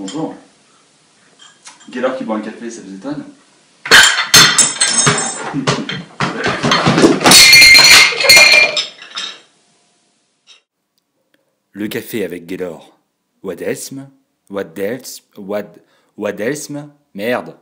Bonjour. Quelle qui boit un café, ça vous étonne Le café avec Gaylor. Wadesme Wadelsme Wad... Wadelsme Merde